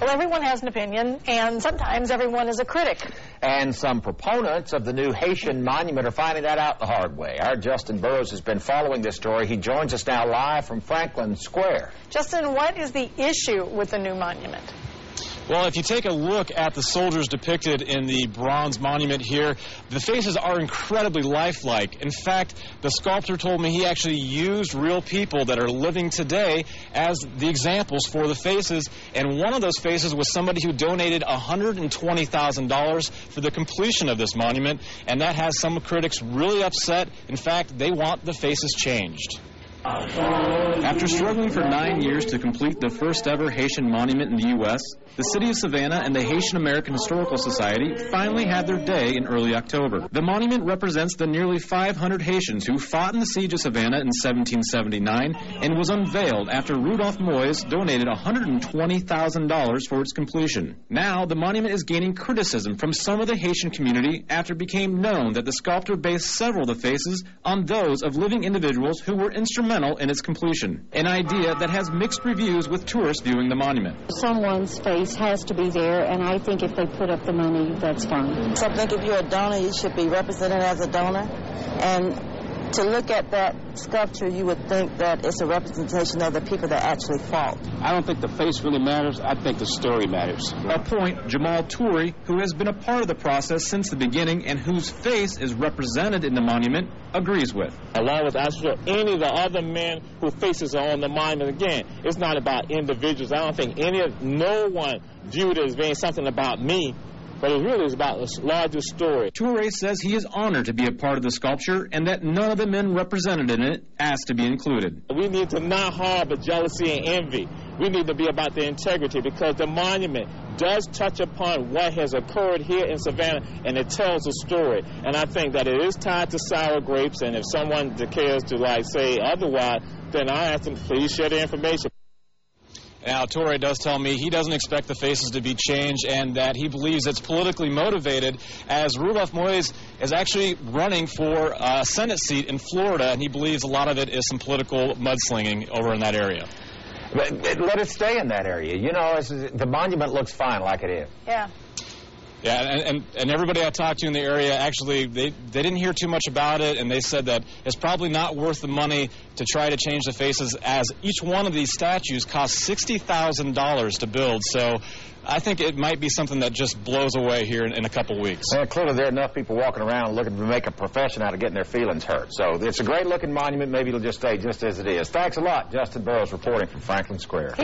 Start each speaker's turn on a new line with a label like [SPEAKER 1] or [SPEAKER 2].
[SPEAKER 1] Well, everyone has an opinion, and sometimes everyone is a critic.
[SPEAKER 2] And some proponents of the new Haitian monument are finding that out the hard way. Our Justin Burrows has been following this story. He joins us now live from Franklin Square.
[SPEAKER 1] Justin, what is the issue with the new monument?
[SPEAKER 3] Well, if you take a look at the soldiers depicted in the bronze monument here, the faces are incredibly lifelike. In fact, the sculptor told me he actually used real people that are living today as the examples for the faces, and one of those faces was somebody who donated $120,000 for the completion of this monument, and that has some critics really upset. In fact, they want the faces changed. After struggling for nine years to complete the first ever Haitian monument in the U.S., the city of Savannah and the Haitian American Historical Society finally had their day in early October. The monument represents the nearly 500 Haitians who fought in the siege of Savannah in 1779 and was unveiled after Rudolph Moise donated $120,000 for its completion. Now, the monument is gaining criticism from some of the Haitian community after it became known that the sculptor based several of the faces on those of living individuals who were instrumental in its completion, an idea that has mixed reviews with tourists viewing the monument.
[SPEAKER 4] Someone's face has to be there, and I think if they put up the money, that's fine.
[SPEAKER 5] So I think if you're a donor, you should be represented as a donor. And to look at that sculpture, you would think that it's a representation of the people that actually fought.
[SPEAKER 6] I don't think the face really matters. I think the story matters.
[SPEAKER 3] A point Jamal Toure, who has been a part of the process since the beginning and whose face is represented in the monument, agrees with.
[SPEAKER 7] Along with actually any of the other men whose faces are on the monument, again, it's not about individuals. I don't think any of, no one viewed it as being something about me but it really is about a larger story.
[SPEAKER 3] Toure says he is honored to be a part of the sculpture and that none of the men represented in it asked to be included.
[SPEAKER 7] We need to not harbor jealousy and envy. We need to be about the integrity because the monument does touch upon what has occurred here in Savannah and it tells a story. And I think that it is tied to sour grapes and if someone cares to like say otherwise, then I ask them please share the information.
[SPEAKER 3] Now, Toure does tell me he doesn't expect the faces to be changed and that he believes it's politically motivated as Rudolph Moise is actually running for a Senate seat in Florida, and he believes a lot of it is some political mudslinging over in that area.
[SPEAKER 2] But let it stay in that area. You know, the monument looks fine like it is.
[SPEAKER 1] Yeah.
[SPEAKER 3] Yeah, and, and, and everybody I talked to in the area actually they, they didn't hear too much about it, and they said that it's probably not worth the money to try to change the faces, as each one of these statues costs sixty thousand dollars to build. So I think it might be something that just blows away here in, in a couple weeks.
[SPEAKER 2] Well, clearly there are enough people walking around looking to make a profession out of getting their feelings hurt. So it's a great looking monument. Maybe it'll just stay just as it is. Thanks a lot, Justin Burrows reporting from Franklin Square.